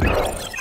you